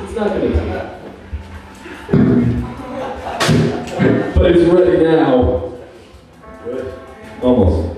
It's not going to do that. but it's ready now. Good. Almost.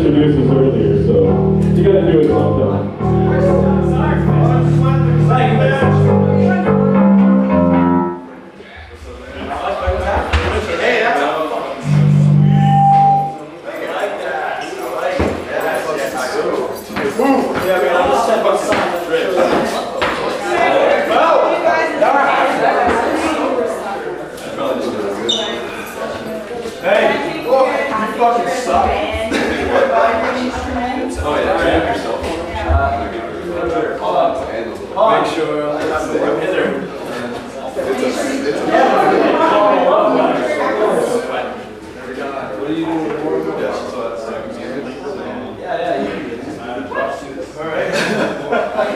I forgot to us earlier, so you gotta do it sometime. I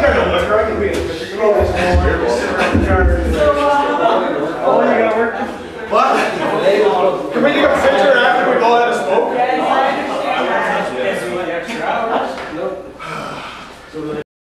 got a liquor. I can be a liquor. You can always sit around the counter.